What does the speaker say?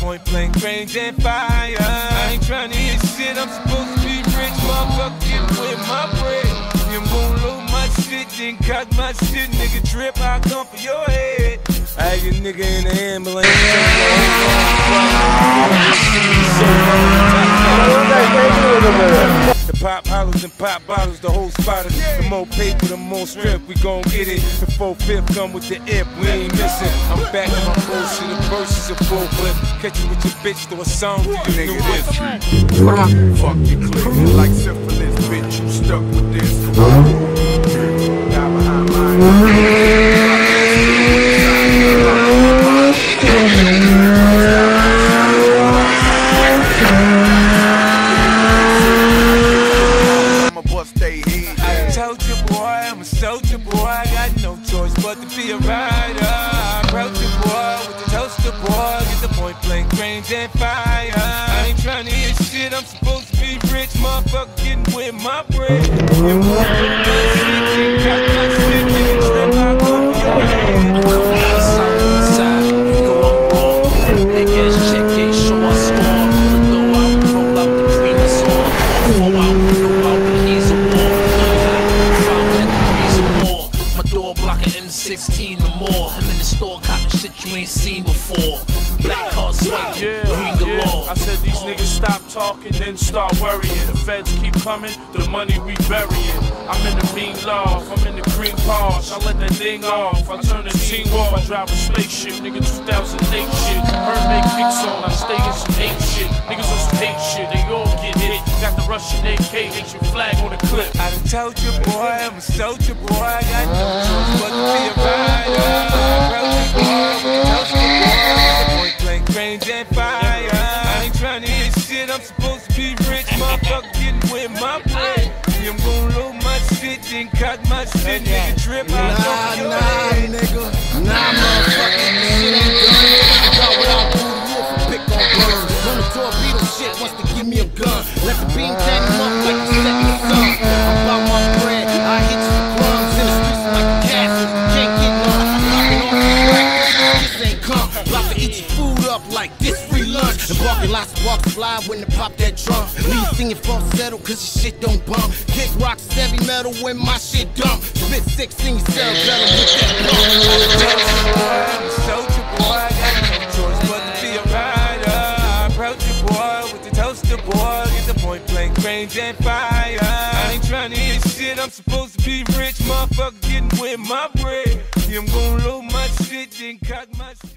point blank range and fire. I ain't trying to hear shit, I'm supposed to be rich, motherfucker, with my bread. You gon' lose my shit, then cock my shit, nigga drip, I come for your head. I you nigga in the ambulance. Yeah pop hollows and pop bottles, the whole spotters. The more paper, the more strip, we gon' get it. The four fifth come with the imp, we ain't missing. I'm back in my bullshit, the verses a full clip. Catch you with your bitch, throw a song to you, nigga. This. Fuck your clique like syphilis, bitch. You stuck with this. Point blank range and fire. I ain't trying to hear shit. I'm supposed to be rich, motherfucker, getting with my bread. Your head. M16 or more. I'm in the store copying shit you ain't seen before. Yeah, yeah. I said these niggas stop talking, then start worrying. The feds keep coming, the money we burying. I'm in the mean love, I'm in the green pause. I let that thing off, I turn the team off. I drive a spaceship, nigga 2008 shit. Her make kicks on, I stay in some hate shit. Niggas on some hate shit, they all get hit. Got the Russian AK, Haitian flag on the clip. I done told you, boy, I'm a soldier, boy. I got no choice but then cock my shit, nigga. Trip, I Nah, come for your nah, nigga. Nah, motherfucker. Shit ain't done. Eat your food up like this free lunch. And barking lots of walks fly when they pop that drum. Leave singing falsetto cause your shit don't bump. Kick rocks heavy metal when my shit dump. Spit six in your cell, better with that I'm a soldier, boy. I got no choice but to be a rider. Approach boy, with the toaster, boy. Get the point blank range and fire. I ain't trying to hear shit. I'm supposed to be rich, motherfucker, getting with my bread. Yeah, I'm gonna load my shit, then cock my shit.